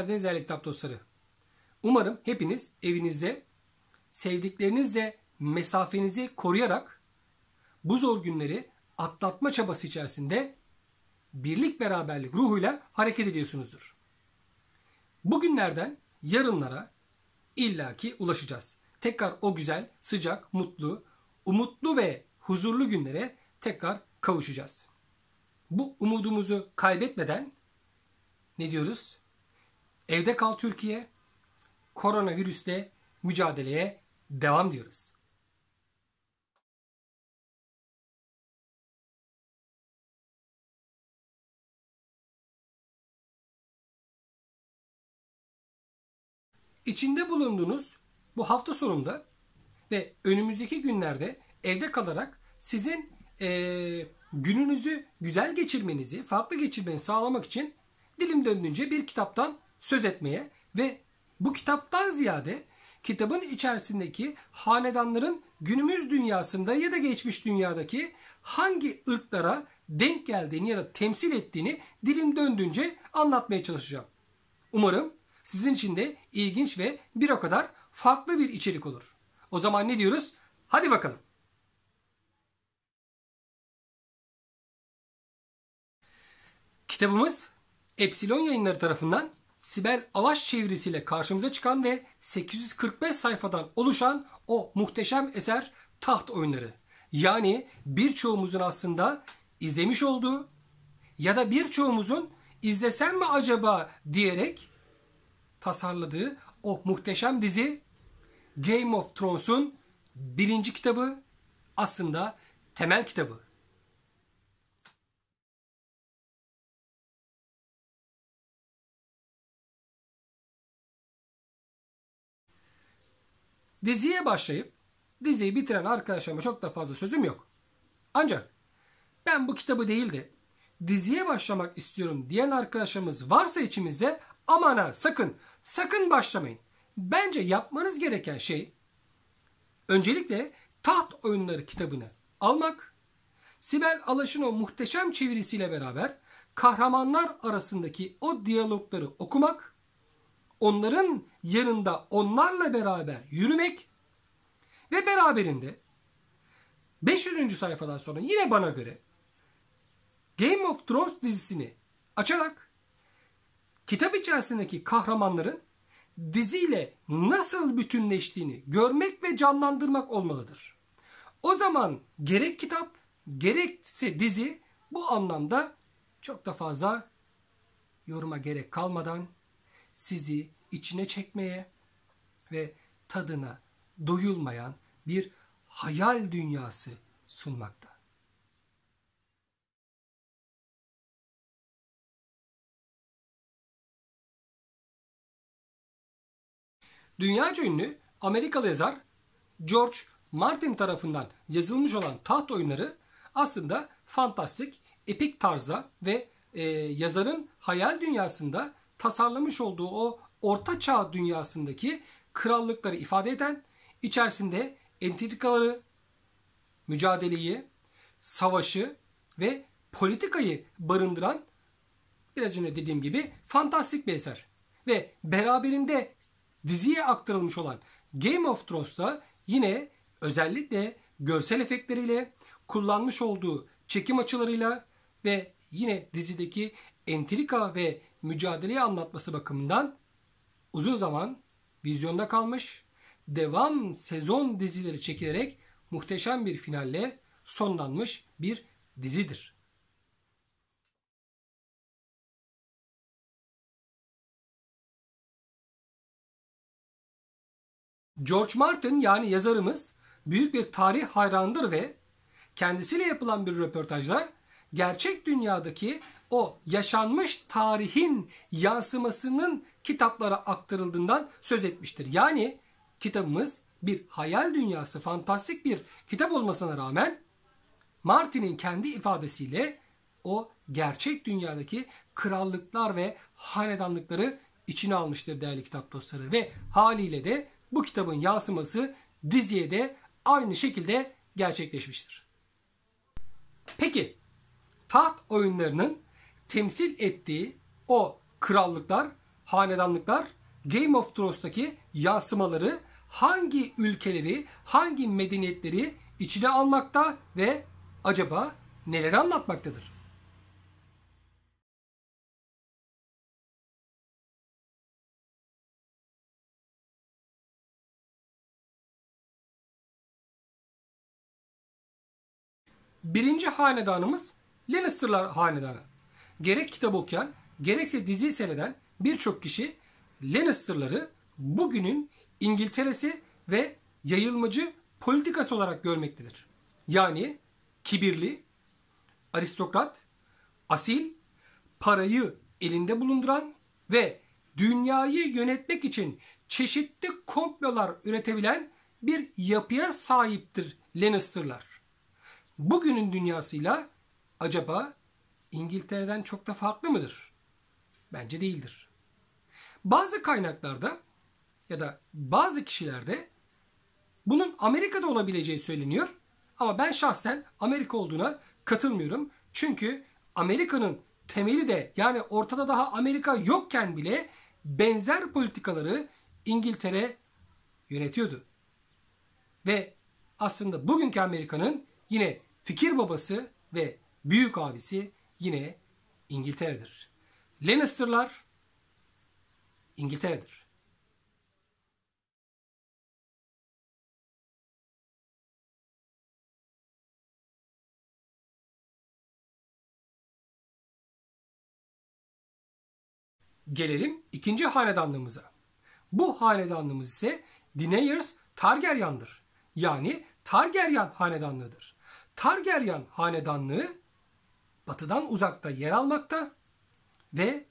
geldiniz değerli kitap dostları. Umarım hepiniz evinizde sevdiklerinizle mesafenizi koruyarak bu zor günleri atlatma çabası içerisinde birlik beraberlik ruhuyla hareket ediyorsunuzdur. Bugünlerden yarınlara illaki ulaşacağız. Tekrar o güzel, sıcak, mutlu, umutlu ve huzurlu günlere tekrar kavuşacağız. Bu umudumuzu kaybetmeden ne diyoruz? Evde kal Türkiye, koronavirüsle mücadeleye devam diyoruz. İçinde bulunduğunuz bu hafta sonunda ve önümüzdeki günlerde evde kalarak sizin e, gününüzü güzel geçirmenizi, farklı geçirmenizi sağlamak için dilim döndüğünce bir kitaptan söz etmeye ve bu kitaptan ziyade kitabın içerisindeki hanedanların günümüz dünyasında ya da geçmiş dünyadaki hangi ırklara denk geldiğini ya da temsil ettiğini dilim döndüğünce anlatmaya çalışacağım. Umarım sizin için de ilginç ve bir o kadar farklı bir içerik olur. O zaman ne diyoruz? Hadi bakalım. Kitabımız Epsilon yayınları tarafından Sibel Alaş çevirisiyle karşımıza çıkan ve 845 sayfadan oluşan o muhteşem eser Taht Oyunları. Yani birçoğumuzun aslında izlemiş olduğu ya da birçoğumuzun izlesem mi acaba diyerek tasarladığı o muhteşem dizi Game of Thrones'un birinci kitabı aslında temel kitabı. Diziye başlayıp diziyi bitiren arkadaşlarıma çok da fazla sözüm yok. Ancak ben bu kitabı değil de diziye başlamak istiyorum diyen arkadaşlarımız varsa içimizde aman ha sakın sakın başlamayın. Bence yapmanız gereken şey öncelikle Taht Oyunları kitabını almak, Sibel Alaş'ın o muhteşem çevirisiyle beraber kahramanlar arasındaki o diyalogları okumak onların yanında onlarla beraber yürümek ve beraberinde 500. sayfadan sonra yine bana göre Game of Thrones dizisini açarak kitap içerisindeki kahramanların diziyle nasıl bütünleştiğini görmek ve canlandırmak olmalıdır. O zaman gerek kitap gerekse dizi bu anlamda çok da fazla yoruma gerek kalmadan sizi içine çekmeye ve tadına doyulmayan bir hayal dünyası sunmakta. Dünyaca ünlü Amerikalı yazar George Martin tarafından yazılmış olan taht oyunları aslında fantastik, epik tarza ve e, yazarın hayal dünyasında tasarlamış olduğu o orta çağ dünyasındaki krallıkları ifade eden, içerisinde entrikaları, mücadeleyi, savaşı ve politikayı barındıran biraz önce dediğim gibi fantastik bir eser. Ve beraberinde diziye aktarılmış olan Game of Thrones'ta yine özellikle görsel efektleriyle kullanmış olduğu çekim açılarıyla ve yine dizideki entrika ve mücadeleyi anlatması bakımından uzun zaman vizyonda kalmış, devam sezon dizileri çekilerek muhteşem bir finalle sonlanmış bir dizidir. George Martin yani yazarımız büyük bir tarih hayranıdır ve kendisiyle yapılan bir röportajda gerçek dünyadaki o yaşanmış tarihin yansımasının kitaplara aktarıldığından söz etmiştir. Yani kitabımız bir hayal dünyası, fantastik bir kitap olmasına rağmen Martin'in kendi ifadesiyle o gerçek dünyadaki krallıklar ve hanedanlıkları içine almıştır değerli kitap dostları. Ve haliyle de bu kitabın yansıması diziye de aynı şekilde gerçekleşmiştir. Peki taht oyunlarının temsil ettiği o krallıklar hanedanlıklar Game of Thrones'taki yansımaları hangi ülkeleri, hangi medeniyetleri içine almakta ve acaba neleri anlatmaktadır? Birinci hanedanımız Lannister'lar hanedanı. Gerek kitabı okuyan, gerekse diziyi seyreden birçok kişi Lannister'ları bugünün İngiltere'si ve yayılmacı politikası olarak görmektedir. Yani kibirli, aristokrat, asil, parayı elinde bulunduran ve dünyayı yönetmek için çeşitli komplolar üretebilen bir yapıya sahiptir Lannister'lar. Bugünün dünyasıyla acaba İngiltere'den çok da farklı mıdır? Bence değildir. Bazı kaynaklarda ya da bazı kişilerde bunun Amerika'da olabileceği söyleniyor. Ama ben şahsen Amerika olduğuna katılmıyorum. Çünkü Amerika'nın temeli de yani ortada daha Amerika yokken bile benzer politikaları İngiltere yönetiyordu. Ve aslında bugünkü Amerika'nın yine fikir babası ve büyük abisi yine İngiltere'dir. Lannister'lar İngiltere'dir. Gelelim ikinci hanedanlığımıza. Bu hanedanlığımız ise Daenerys Targaryen'dır. Yani Targaryen hanedanlığıdır. Targaryen hanedanlığı batıdan uzakta yer almakta ve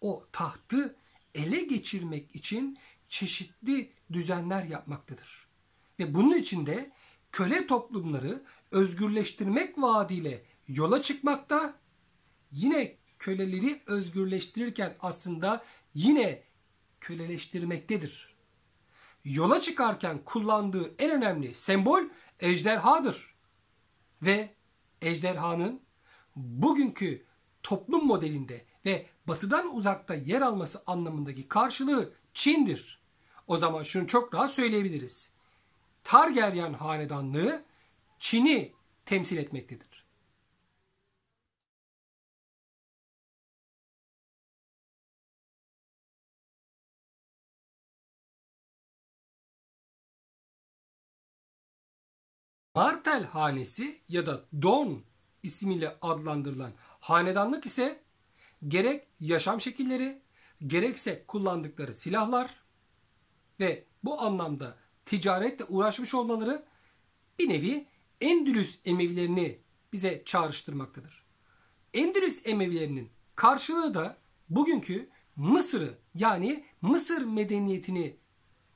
o tahtı ele geçirmek için çeşitli düzenler yapmaktadır. Ve bunun için de köle toplumları özgürleştirmek vaadiyle yola çıkmakta. Yine köleleri özgürleştirirken aslında yine köleleştirmektedir. Yola çıkarken kullandığı en önemli sembol ejderhadır. Ve ejderhanın bugünkü toplum modelinde ve batıdan uzakta yer alması anlamındaki karşılığı Çin'dir. O zaman şunu çok rahat söyleyebiliriz. Targaryen hanedanlığı Çin'i temsil etmektedir. Martel hanesi ya da Don ismiyle adlandırılan hanedanlık ise gerek yaşam şekilleri gerekse kullandıkları silahlar ve bu anlamda ticaretle uğraşmış olmaları bir nevi Endülüs Emevilerini bize çağrıştırmaktadır. Endülüs Emevilerinin karşılığı da bugünkü Mısır'ı yani Mısır medeniyetini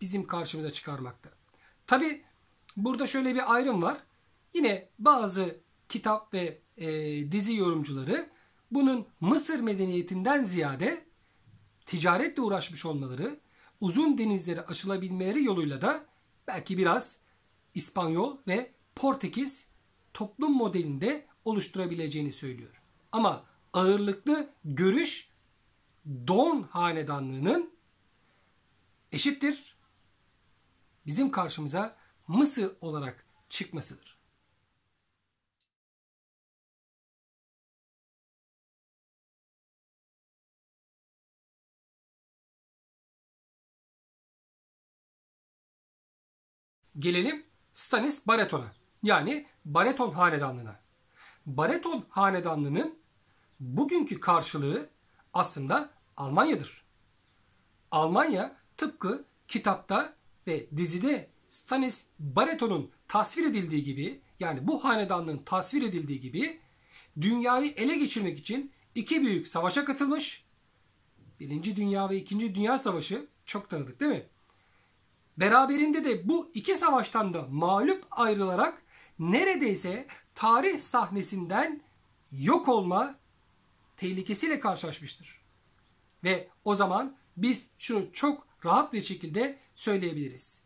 bizim karşımıza çıkarmakta. Tabi burada şöyle bir ayrım var. Yine bazı kitap ve e, dizi yorumcuları bunun Mısır medeniyetinden ziyade ticaretle uğraşmış olmaları, uzun denizleri aşılabilmeleri yoluyla da belki biraz İspanyol ve Portekiz toplum modelinde oluşturabileceğini söylüyor. Ama ağırlıklı görüş Don hanedanlığının eşittir bizim karşımıza Mısır olarak çıkmasıdır. Gelelim Stanis Baratheon'a. Yani Baratheon hanedanlığına. Baratheon hanedanlığının bugünkü karşılığı aslında Almanya'dır. Almanya tıpkı kitapta ve dizide Stanis Baratheon'un tasvir edildiği gibi yani bu hanedanlığın tasvir edildiği gibi dünyayı ele geçirmek için iki büyük savaşa katılmış. Birinci Dünya ve İkinci Dünya Savaşı çok tanıdık değil mi? Beraberinde de bu iki savaştan da mağlup ayrılarak neredeyse tarih sahnesinden yok olma tehlikesiyle karşılaşmıştır. Ve o zaman biz şunu çok rahat bir şekilde söyleyebiliriz.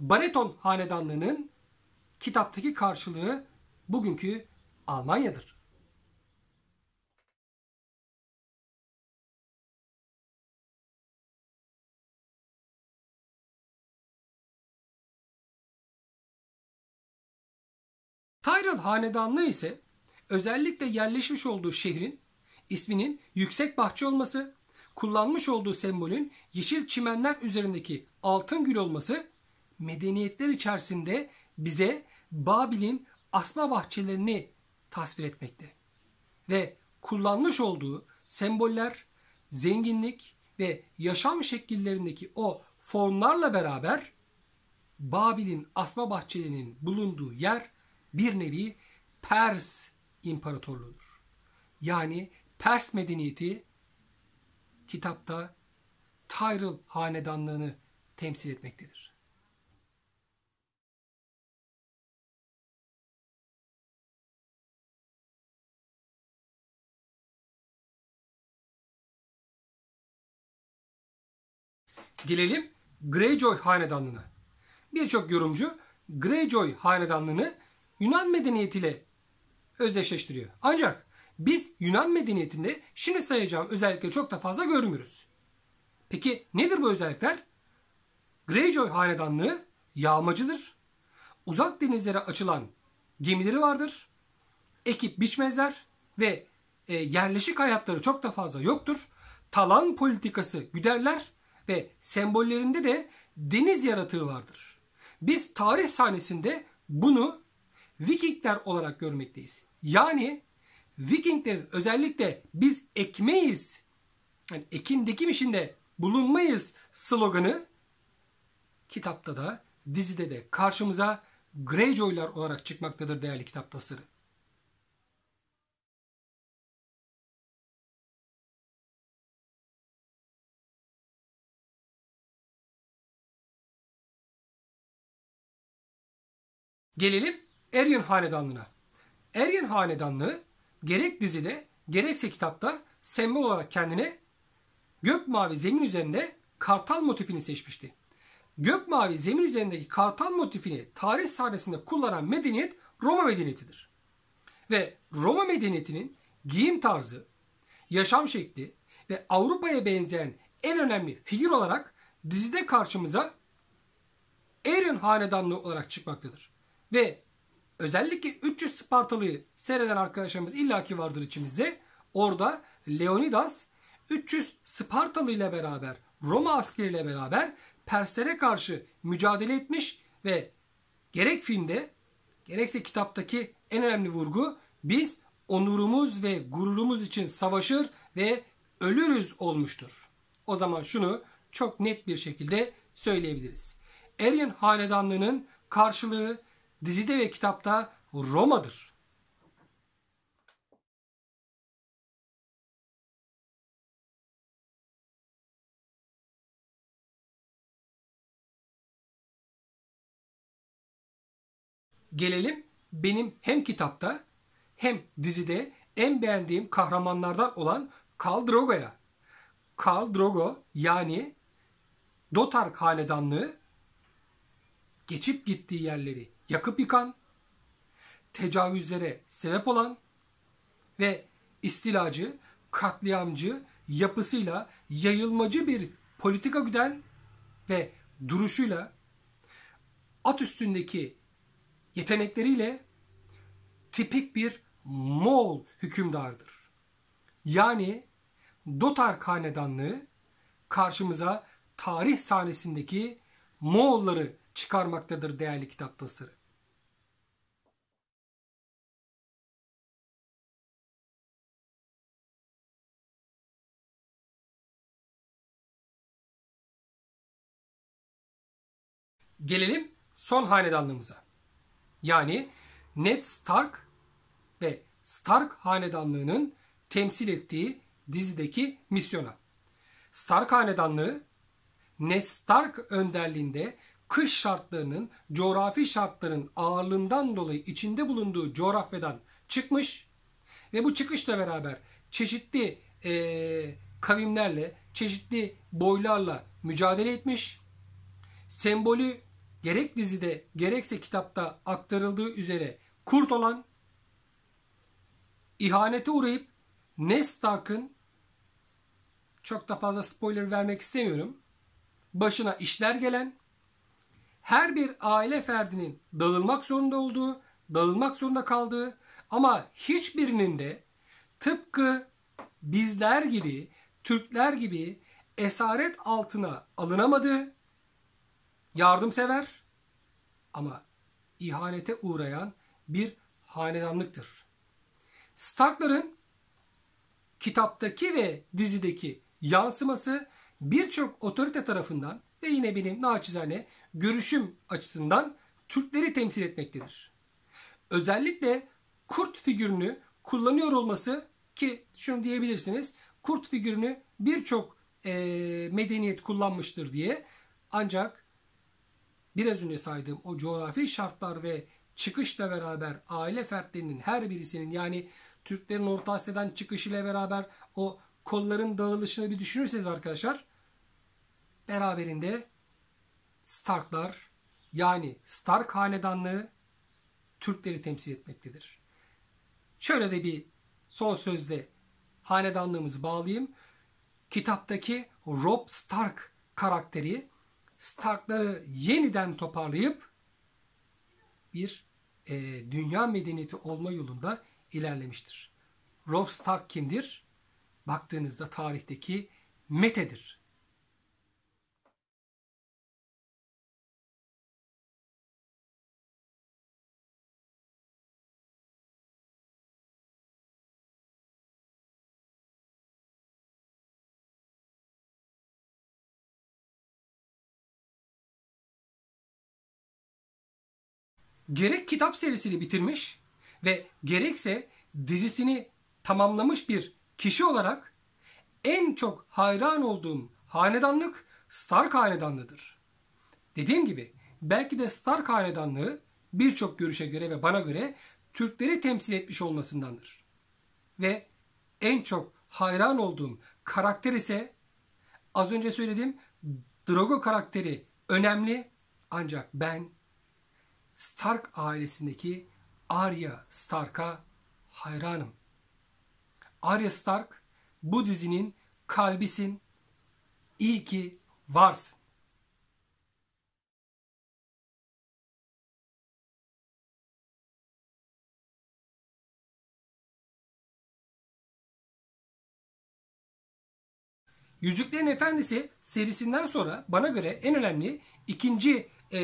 Baraton hanedanlığının kitaptaki karşılığı bugünkü Almanya'dır. Tyrell hanedanlığı ise özellikle yerleşmiş olduğu şehrin isminin yüksek bahçe olması, kullanmış olduğu sembolün yeşil çimenler üzerindeki altın gül olması medeniyetler içerisinde bize Babil'in asma bahçelerini tasvir etmekte. Ve kullanmış olduğu semboller, zenginlik ve yaşam şekillerindeki o formlarla beraber Babil'in asma bahçelerinin bulunduğu yer bir nevi Pers İmparatorluğu'dur. Yani Pers medeniyeti kitapta Tyrell hanedanlığını temsil etmektedir. Gelelim Greyjoy hanedanlığına. Birçok yorumcu Greyjoy hanedanlığını Yunan medeniyetiyle özdeşleştiriyor. Ancak biz Yunan medeniyetinde şimdi sayacağım özellikleri çok da fazla görmüyoruz. Peki nedir bu özellikler? Greyjoy hanedanlığı yağmacıdır. Uzak denizlere açılan gemileri vardır. Ekip biçmezler ve e, yerleşik hayatları çok da fazla yoktur. Talan politikası güderler ve sembollerinde de deniz yaratığı vardır. Biz tarih sahnesinde bunu Vikingler olarak görmekteyiz. Yani Vikinglerin özellikle biz ekmeyiz, yani ekin dikim işinde bulunmayız sloganı kitapta da dizide de karşımıza Greyjoy'lar olarak çıkmaktadır değerli kitap dostları. Gelelim Aryan Hanedanlığı'na. Aryan Hanedanlığı gerek dizide gerekse kitapta sembol olarak kendine gök mavi zemin üzerinde kartal motifini seçmişti. Gök mavi zemin üzerindeki kartal motifini tarih sahnesinde kullanan medeniyet Roma medeniyetidir. Ve Roma medeniyetinin giyim tarzı, yaşam şekli ve Avrupa'ya benzeyen en önemli figür olarak dizide karşımıza Aryan hanedanlığı olarak çıkmaktadır. Ve özellikle 300 Spartalı'yı seyreden arkadaşlarımız illaki vardır içimizde. Orada Leonidas 300 Spartalı ile beraber Roma askeriyle beraber Perslere karşı mücadele etmiş ve gerek filmde gerekse kitaptaki en önemli vurgu biz onurumuz ve gururumuz için savaşır ve ölürüz olmuştur. O zaman şunu çok net bir şekilde söyleyebiliriz. Aryan hanedanlığının karşılığı dizide ve kitapta Roma'dır. Gelelim benim hem kitapta hem dizide en beğendiğim kahramanlardan olan Khal Drogo'ya. Khal Drogo yani Dotark hanedanlığı geçip gittiği yerleri yakıp yıkan, tecavüzlere sebep olan ve istilacı, katliamcı yapısıyla yayılmacı bir politika güden ve duruşuyla at üstündeki yetenekleriyle tipik bir Moğol hükümdardır. Yani Dotar Hanedanlığı karşımıza tarih sahnesindeki Moğolları çıkarmaktadır değerli kitap dostları. Gelelim son hanedanlığımıza. Yani Ned Stark ve Stark hanedanlığının temsil ettiği dizideki misyona. Stark hanedanlığı Ned Stark önderliğinde kış şartlarının coğrafi şartların ağırlığından dolayı içinde bulunduğu coğrafyadan çıkmış ve bu çıkışla beraber çeşitli e, kavimlerle, çeşitli boylarla mücadele etmiş. Sembolü gerek dizide gerekse kitapta aktarıldığı üzere kurt olan, ihanete uğrayıp Ned Stark'ın çok da fazla spoiler vermek istemiyorum. Başına işler gelen, her bir aile ferdinin dağılmak zorunda olduğu dağılmak zorunda kaldığı ama hiçbirinin de tıpkı bizler gibi, Türkler gibi esaret altına alınamadığı yardımsever ama ihanete uğrayan bir hanedanlıktır. Starkların kitaptaki ve dizideki yansıması birçok otorite tarafından ve yine benim naçizane görüşüm açısından Türkleri temsil etmektedir. Özellikle kurt figürünü kullanıyor olması ki şunu diyebilirsiniz kurt figürünü birçok e, medeniyet kullanmıştır diye ancak biraz önce saydığım o coğrafi şartlar ve çıkışla beraber aile fertlerinin her birisinin yani Türklerin Orta Asya'dan çıkışıyla beraber o kolların dağılışını bir düşünürseniz arkadaşlar beraberinde Starklar yani Stark hanedanlığı Türkleri temsil etmektedir. Şöyle de bir son sözle hanedanlığımızı bağlayayım. Kitaptaki Rob Stark karakteri Starkları yeniden toparlayıp bir e, dünya medeniyeti olma yolunda ilerlemiştir. Rob Stark kimdir? Baktığınızda tarihteki Mete'dir. Gerek kitap serisini bitirmiş ve gerekse dizisini tamamlamış bir kişi olarak en çok hayran olduğum hanedanlık Stark hanedanlığıdır. Dediğim gibi belki de Stark hanedanlığı birçok görüşe göre ve bana göre Türkleri temsil etmiş olmasındandır. Ve en çok hayran olduğum karakter ise az önce söylediğim Drogo karakteri önemli ancak ben Stark ailesindeki Arya Stark'a hayranım. Arya Stark bu dizinin kalbisin. İyi ki varsın. Yüzüklerin Efendisi serisinden sonra bana göre en önemli ikinci e,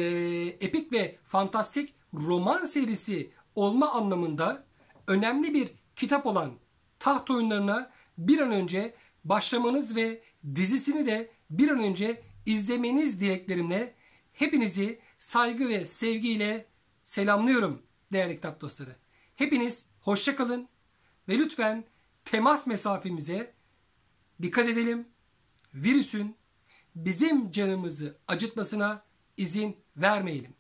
epik ve fantastik roman serisi olma anlamında önemli bir kitap olan taht oyunlarına bir an önce başlamanız ve dizisini de bir an önce izlemeniz dileklerimle hepinizi saygı ve sevgiyle selamlıyorum değerli kitap dostları. Hepiniz hoşçakalın ve lütfen temas mesafemize dikkat edelim. Virüsün bizim canımızı acıtmasına izin vermeyelim.